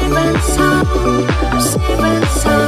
Seven songs. Seven songs.